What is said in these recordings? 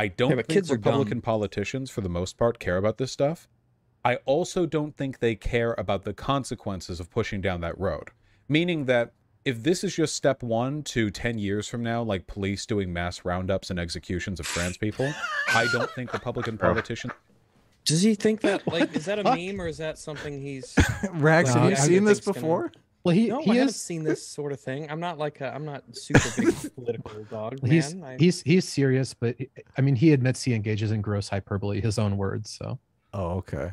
I don't Yeah, think kids are. Republican politicians, for the most part, care about this stuff. I also don't think they care about the consequences of pushing down that road. Meaning that if this is just step one to 10 years from now, like police doing mass roundups and executions of trans people, I don't think Republican politicians. Does he think that? Like, is that a meme or is that something he's? Rax, Well, have you I- I seen this think it's gonna- before? Well, he No, he I haven't seen this sort of thing. I'm not like a, I'm not super big political dog man. he's I, he's he's serious, but I mean, he admits he engages in gross hyperbole, his own words. So Oh, okay.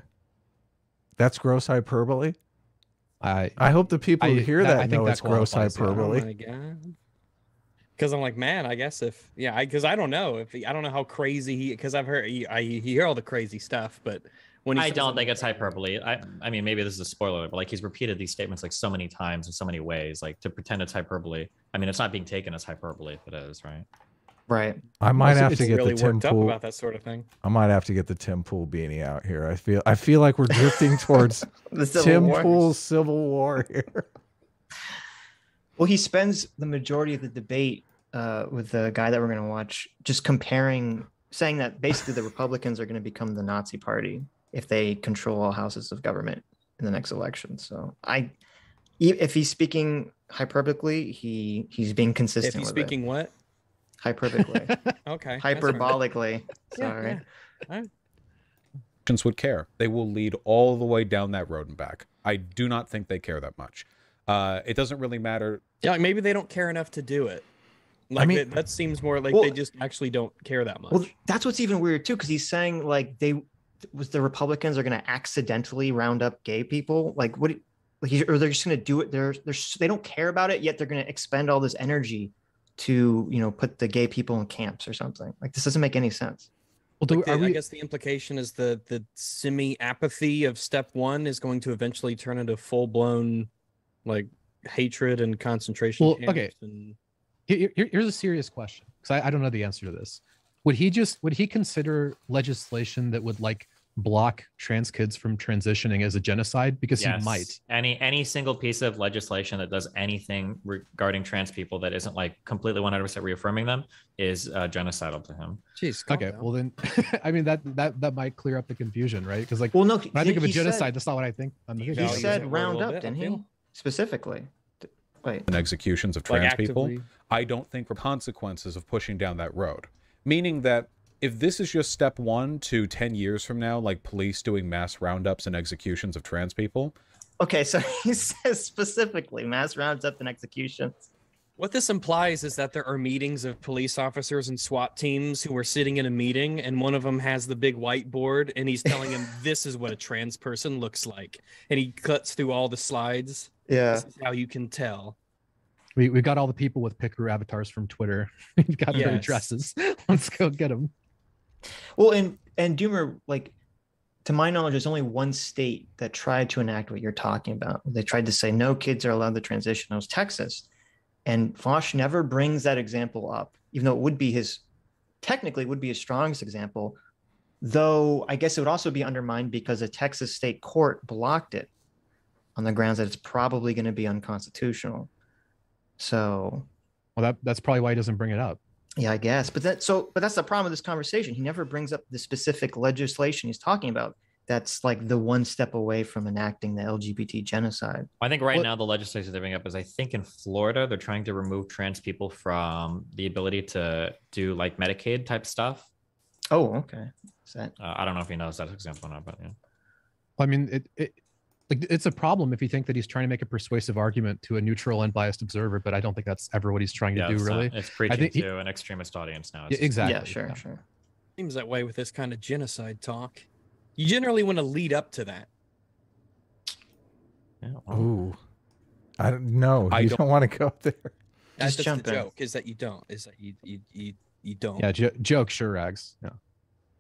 That's gross hyperbole. I I hope the people who hear that- that, I think know that it's gross qualifies, yeah. I don't hyperbole. Oh my god. Because I'm like, man, I guess if yeah, I because I don't know if I don't know how crazy he because I've heard he, I he hear all the crazy stuff, but when he I don't think it's hyperbole. I I mean maybe this is a spoiler, but like he's repeated these statements like so many times in so many ways, like to pretend it's hyperbole. I mean it's not being taken as hyperbole if it is, right? Right. I might Also, have to get really the Tim Pool. about that sort of thing. I might have to get the Tim Pool beanie out here. I feel I feel like we're drifting towards The Civil Tim War. Pool's Civil War here. Well, he spends the majority of the debate uh, with the guy that we're going to watch just comparing, saying that basically the Republicans are going to become the Nazi party if they control all houses of government in the next election. So I, if he's speaking hyperbolically, he he's being consistent. If he's with it. speaking what? hyperbolically, Okay. that's all right. hyperbolically. Yeah, Sorry. yeah. would care. They will lead all the way down that road and back. I do not think they care that much. Uh, it doesn't really matter. Yeah, like maybe they don't care enough to do it. Like mean- that, that seems more like Well- they just actually don't care that much. Well, that's what's even weird too, because he's saying like they was the Republicans are going to accidentally round up gay people. Like what? Like or they're just going to do it. They're they're they don't care about it yet. They're going to expend all this energy to you know put the gay people in camps or something. Like this doesn't make any sense. well, do, Like the- are I guess the implication is the the semi apathy of step one is going to eventually turn into full blown like hatred and concentration Well, camps. okay. And Here, here- here's a serious question because I, I don't know the answer to this. Would he just would he consider legislation that would like block trans kids from transitioning as a genocide? Because he might. Any any single piece of legislation that does anything regarding trans people that isn't like completely 100% reaffirming them is uh, genocidal to him. jeez, Okay, well then, I mean that that that might clear up the confusion, right? Because like Well, no. when I think of a he said- genocide, that's not what I think. I'm He he said it more a round up, bit, didn't he? Specifically. D- Wait. and executions of like trans people. I don't think for consequences of pushing down that road. Meaning that if this is just step one to 10 years from now, like police doing mass roundups and executions of trans people, Okay, so he says specifically mass roundups and executions. What this implies is that there are meetings of police officers and SWAT teams who are sitting in a meeting, and one of them has the big whiteboard, and he's telling him this is what a trans person looks like, and he cuts through all the slides. Yeah. This is how you can tell. We we got all the people with Picrew avatars from Twitter. We've got their Yes. addresses. Let's go get them. Well, and and Doomer, like to my knowledge, there's only one state that tried to enact what you're talking about. They tried to say no kids are allowed to transition. It was Texas, and Vaush never brings that example up, even though it would be his technically would be his strongest example. Though I guess it would also be undermined because a Texas state court blocked it on the grounds that it's probably going to be unconstitutional. So Well, that that's probably why he doesn't bring it up. yeah, I guess. But that so but that's the problem with this conversation. He never brings up the specific legislation he's talking about. That's like the one step away from enacting the LGBT genocide. I think right What- now the legislation they're bringing up is I think in Florida they're trying to remove trans people from the ability to do like Medicaid type stuff. Oh, okay. Is that Uh, I don't know if he knows that example or not, but yeah. I mean, it, it like it's a problem if you think that he's trying to make a persuasive argument to a neutral, and biased observer, but I don't think that's ever what he's trying to do, it's, not- really. it's preaching think he- to an extremist audience now. Yeah, exactly. yeah, sure, sure. Seems that way with this kind of genocide talk. You generally want to lead up to that. Yeah, well, Ooh. I don't know. I you don't- don't, want to go there. That's Just just the joke. Is that you don't? Is that you you you, you don't? Yeah, jo- joke, sure, rags. Yeah.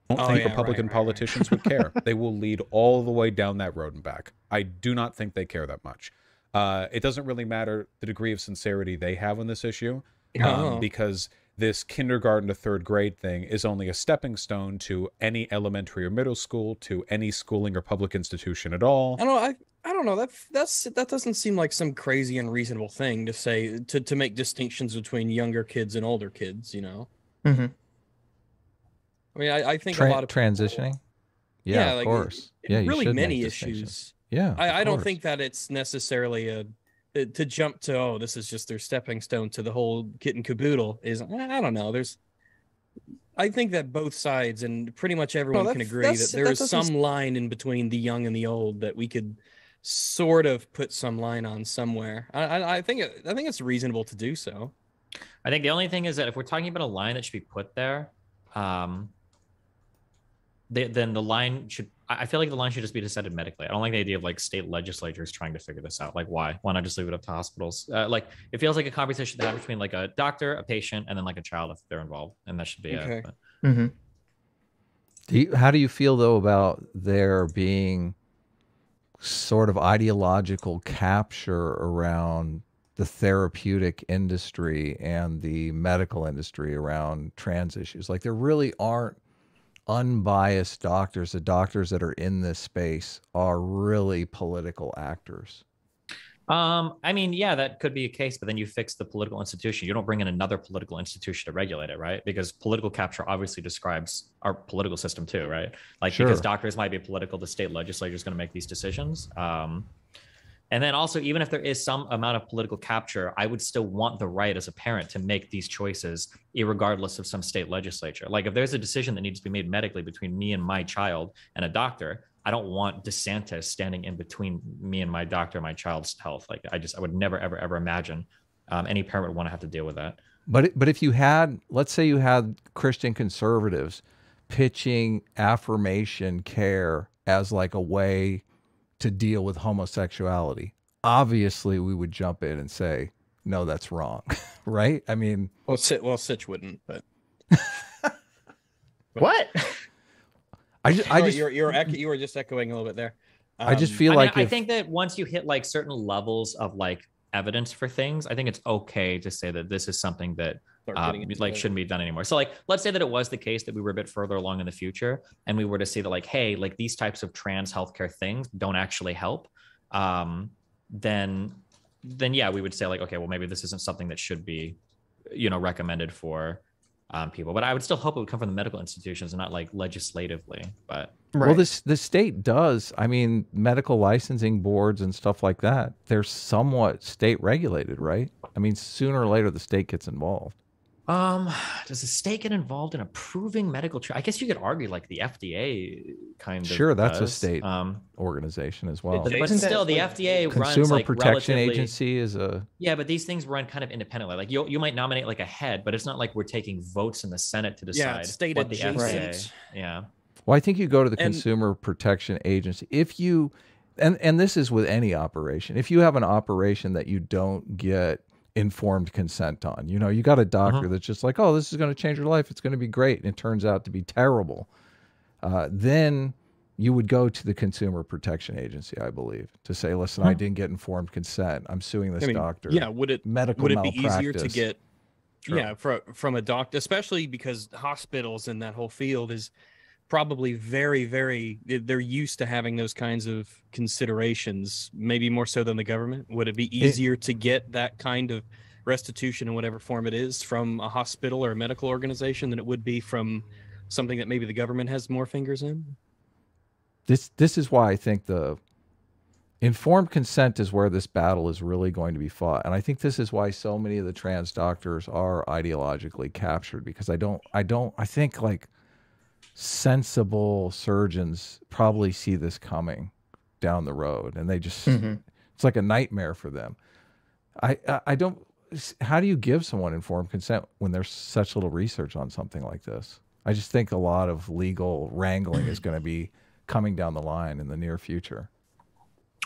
Don't Oh, think yeah, Republican right, right. politicians would care. they will lead all the way down that road and back. I do not think they care that much. Uh, it doesn't really matter the degree of sincerity they have on this issue um, Oh. because this kindergarten to third grade thing is only a stepping stone to any elementary or middle school, to any schooling or public institution at all. I don't. I I don't know. That that's that doesn't seem like some crazy unreasonable thing to say to to make distinctions between younger kids and older kids. You know. Mhm. I mean, I, I think Tra- a lot of people- transitioning. Yeah, of like, course. it- yeah, you really many issues. Yeah, I, I don't think that it's necessarily a to jump to oh this is just their stepping stone to the whole kit and caboodle is I don't know there's I think that both sides and pretty much everyone can agree that there that is doesn't some line in between the young and the old that we could sort of put some line on somewhere. I I, I think it, I think it's reasonable to do so. I think the only thing is that if we're talking about a line that should be put there, um, they, then the line should. I I feel like the line should just be decided medically. I don't like the idea of like state legislatures trying to figure this out. Like, why? Why not just leave it up to hospitals? Uh, like, it feels like a conversation to have between like a doctor, a patient, and then like a child if they're involved, and that should be Okay. it. But- hmm Do you, how do you feel though about there being sort of ideological capture around the therapeutic industry and the medical industry around trans issues? Like there really aren't unbiased doctors. The doctors that are in this space are really political actors. Um, I mean, yeah, that could be a case, but then you fix the political institution. You don't bring in another political institution to regulate it, right? Because political capture obviously describes our political system too, right? Like Sure. because doctors might be political, the state legislature is going to make these decisions. Um, and then also, even if there is some amount of political capture, I would still want the right as a parent to make these choices, regardless of some state legislature. Like if there's a decision that needs to be made medically between me and my child and a doctor, I don't want DeSantis standing in between me and my doctor, my child's health. Like I just, I would never, ever, ever imagine um, any parent would want to have to deal with that. But but if you had, let's say you had Christian conservatives pitching affirmation care as like a way to deal with homosexuality, obviously we would jump in and say, no, that's wrong, right? I mean, Well, Sit, well, Sitch wouldn't, but What? I just, I just, you're you're ec- you were just echoing a little bit there. I just Um, feel I, mean, like I think that once you hit like certain levels of like evidence for things, I think it's okay to say that this is something that start um, getting like it. shouldn't be done anymore. So like let's say that it was the case that we were a bit further along in the future and we were to see that like hey like these types of trans healthcare things don't actually help um then then yeah we would say like okay well maybe this isn't something that should be you know recommended for um, people but I would still hope it would come from the medical institutions and not like legislatively but well, this the state does. I mean, medical licensing boards and stuff like that. They're somewhat state regulated, right? I mean, sooner or later the state gets involved. Um, does the state get involved in approving medical? Tra- I guess you could argue like the FDA kind of. Sure, that's a state Um, Organization as well. but, but still, the FDA Consumer like Protection relatively- Agency is a Yeah, but these things run kind of independently. Like you, you might nominate like a head, but it's not like we're taking votes in the Senate to decide yeah, it's state what the adjacent. FDA. Yeah. Well, I think you go to the And- Consumer Protection Agency if you, and and this is with any operation. If you have an operation that you don't get informed consent on, you know, you got a doctor Uh-huh. that's just like, oh, this is going to change your life. It's going to be great, and it turns out to be terrible. Uh, then you would go to the Consumer Protection Agency, I believe, to say, listen, I didn't get informed consent. I'm suing this I mean, doctor. Yeah, would it medical would it be easier to get True. yeah from from a doctor especially because hospitals and that whole field is probably very very they- they're used to having those kinds of considerations maybe more so than the government. Would it be easier to get that kind of restitution in whatever form it is from a hospital or a medical organization than it would be from something that maybe the government has more fingers in? This this is why I think the informed consent is where this battle is really going to be fought. And i think this is why so many of the trans doctors are ideologically captured because i don't i don't i think like sensible surgeons probably see this coming down the road and they just Mhm. it's like a nightmare for them. I i, I don't how do you give someone informed consent when there's such little research on something like this? I just think a lot of legal wrangling is going to be coming down the line in the near future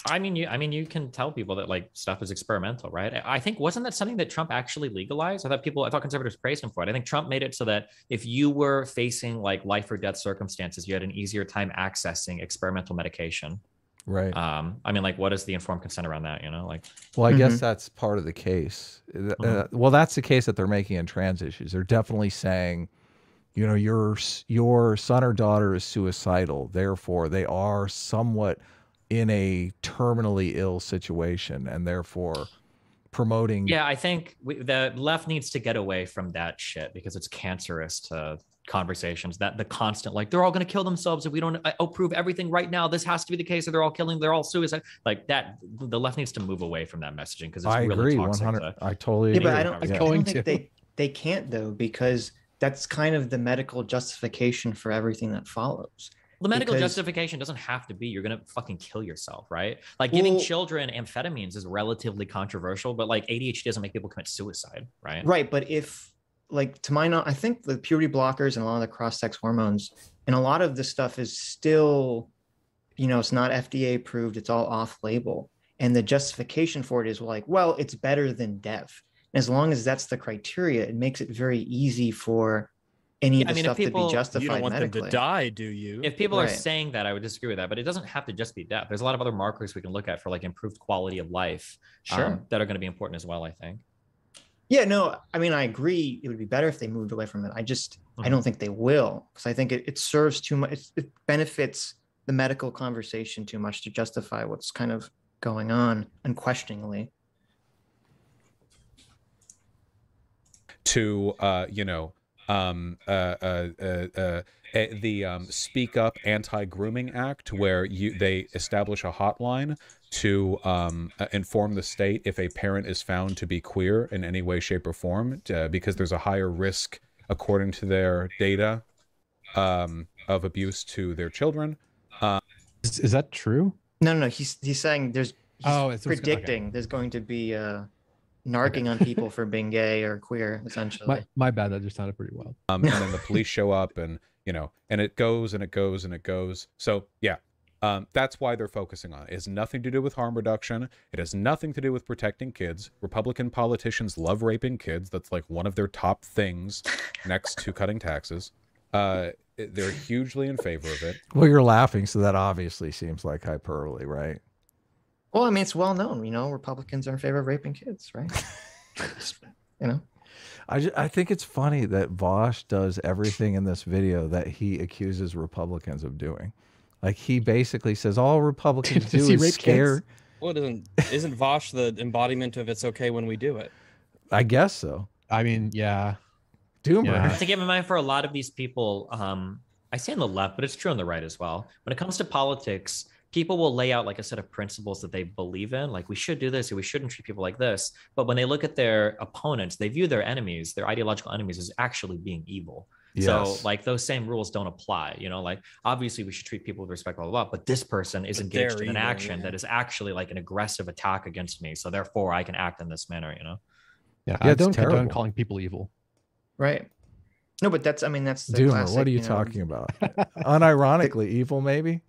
I mean, you. I mean, you can tell people that like stuff is experimental, right? I I think wasn't that something that Trump actually legalized? I thought people, I thought conservatives praised him for it. I think Trump made it so that if you were facing like life or death circumstances, you had an easier time accessing experimental medication. right Um, I mean, like, what is the informed consent around that? You know, like, well i guess Mhm. that's part of the case Uh, Mhm. well that's the case that they're making in trans issues they're definitely saying you know your your son or daughter is suicidal therefore they are somewhat in a terminally ill situation and therefore promoting yeah, I think we, the left needs to get away from that shit because it's cancerous to conversations that the constant like they're all going to kill themselves if we don't uh, approve everything right now this has to be the case or they're all killing they're all suicide like that the left needs to move away from that messaging because it's I really agree, toxic 100. to- I totally Yeah, but I don't, I Yeah. don't think to. they they can't though because that's kind of the medical justification for everything that follows. The medical because- justification doesn't have to be you're gonna fucking kill yourself right like giving Well- children amphetamines is relatively controversial but like adhd doesn't make people commit suicide right Right, but if like to my knowledge, I think the puberty blockers and a lot of the cross-sex hormones and a lot of this stuff is still, you know, it's not FDA approved. It's all off-label, and the justification for it is like, well, it's better than death. And as long as that's the criteria, it makes it very easy for any of I mean, if stuff people- to you be You don't want medically. them to die, do you? if people are saying that i would disagree with that but it doesn't have to just be death there's a lot of other markers we can look at for like improved quality of life Sure. um, that are going to be important as well i think Yeah, no, I mean, I agree. It would be better if they moved away from it. I just, I Mhm. don't think they will because I think it, it serves too much. It, it benefits the medical conversation too much to justify what's kind of going on unquestioningly. to uh, you know um, uh, uh, uh, uh, eh, the um, Speak Up Anti Grooming Act, where you they establish a hotline to um, uh, inform the state if a parent is found to be queer in any way, shape, or form, uh, because there's a higher risk, according to their data, um, of abuse to their children. Is, is that true? No, no, no. He's he's saying there's he's Oh, it's- it's- okay. predicting there's going to be uh, narking on people for being gay or queer, essentially. My my bad. That just sounded pretty wild. um, and then the police show up and you know and it goes and it goes and it goes so yeah um, that's why they're focusing on it. it has nothing to do with harm reduction it has nothing to do with protecting kids republican politicians love raping kids that's like one of their top things next to cutting taxes uh, they're hugely in favor of it Well, you're laughing, so that obviously seems like hyperbole, right? Well, I mean, it's well known. You know, Republicans are in favor of raping kids, right? you know. I, ju- I think it's funny that Vaush does everything in this video that he accuses Republicans of doing. Like he basically says all Republicans do is rape kids? scare. Well, isn't isn't Vaush the embodiment of it's okay when we do it? I guess so. I mean, yeah. Doomer. Yeah. to keep in mind for a lot of these people um i say on the left but it's true on the right as well when it comes to politics people will lay out like a set of principles that they believe in like we should do this or we shouldn't treat people like this but when they look at their opponents they view their enemies their ideological enemies as actually being evil so like those same rules don't apply you know like obviously we should treat people with respect blah blah blah but this person is But engaged in an evil, action yeah. that is actually like an aggressive attack against me so therefore i can act in this manner you know Yeah. Yeah, I don't condone terrible. calling people evil. Right. No, but that's I mean that's the Doomer, classic, what are you, know, talking about? Unironically evil, maybe?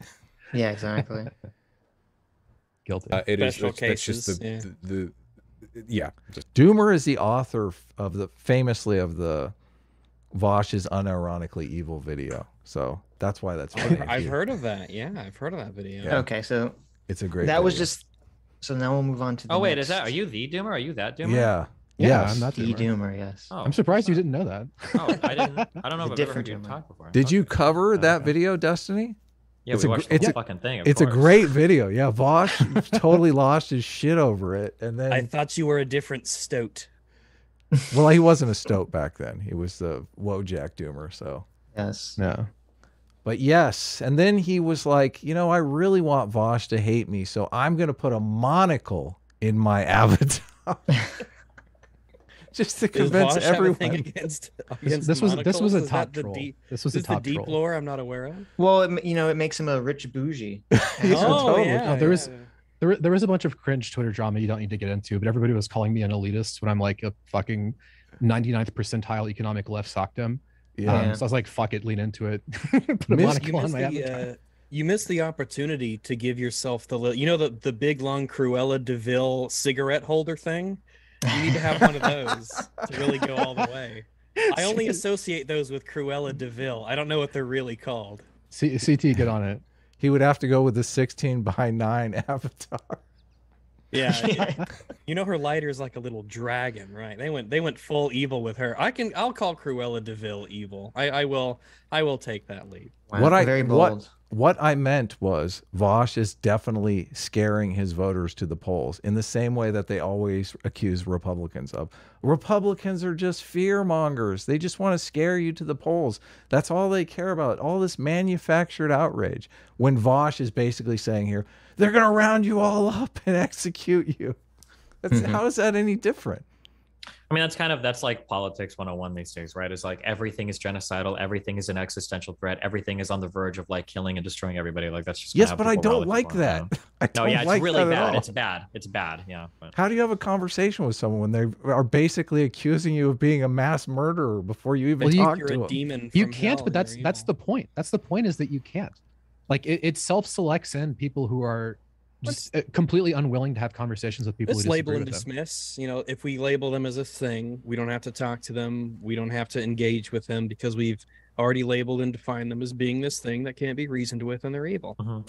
Yeah, exactly. Guilty. uh, it is Special it's- that's just the, cases, the, the yeah Doomer is the author of the famously of the Vaush's unironically evil video. So that's why that's funny. I've, I've heard of that. Yeah, I've heard of that video. Yeah. Okay, so It's a great that was just so now we'll move on to the oh wait next- is that are you the doomer are you that doomer Yeah. yeah, yes. I'm not the Doomer. doomer, yes. oh, I'm surprised you didn't know that. Oh, I didn't. I don't know The if I've ever heard different you Doomer. talk before. Did you cover that Okay. video, Destiny? Yeah, It's we a gr- watched the it's whole a- fucking thing. of It's a great video. Yeah, Vaush totally lost his shit over it. And then I thought you were a different stoat. well, he wasn't a stoat back then. He was the Wojak Doomer, so Yes. No. But yes, and then he was like, you know, I really want Vaush to hate me, so I'm going to put a monocle in my avatar. Just to convince Vaush everyone. thing against, This, against this was this was a Is that top the troll. deep- this was Is a the top deep troll. lore I'm not aware of? Well, it, you know, it makes him a rich bougie. oh, totally. yeah. No, there is- yeah. There, there was a bunch of cringe Twitter drama you don't need to get into, but everybody was calling me an elitist when I'm like a fucking 99th percentile economic left socdem. Yeah. Um, so I was like, fuck it, lean into it. Put a Miss- monocle you on missed my the, avatar. uh, you missed the opportunity to give yourself the you know the the big long Cruella de Vil cigarette holder thing. You need to have one of those to really go all the way. I only associate those with Cruella de Vil. I don't know what they're really called. C- CT, get on it. He would have to go with the 16 by 9 avatar. Yeah, it- you know her lighter is like a little dragon, right? They went they went full evil with her. I can I'll call Cruella de Vil evil. I I will I will take that lead. Wow, What I- very what- bold. What I meant was Vaush is definitely scaring his voters to the polls in the same way that they always accuse Republicans of. Republicans are just fear mongers. They just want to scare you to the polls. That's all they care about. All this manufactured outrage. When Vaush is basically saying here, they're going to round you all up and execute you. That's, Mhm. How is that any different? I mean, that's kind of that's like politics 101 these days, right? It's like everything is genocidal, everything is an existential threat, everything is on the verge of like killing and destroying everybody. Like that's just Yes, but I don't like that. you oh I know? Don't yeah, it's like really bad. It's bad. It's bad. Yeah. But How do you have a conversation with someone when they are basically accusing you of being a mass murderer before you even Well, you- talk You're to a them? demon. you can't hell, but that's that's the point that's the point is that you can't like it, it self-selects in people who are just uh, completely unwilling to have conversations with people Let's who label and with them. dismiss. You know, if we label them as a thing, we don't have to talk to them. We don't have to engage with them because we've already labeled and defined them as being this thing that can't be reasoned with and they're evil. Mhm.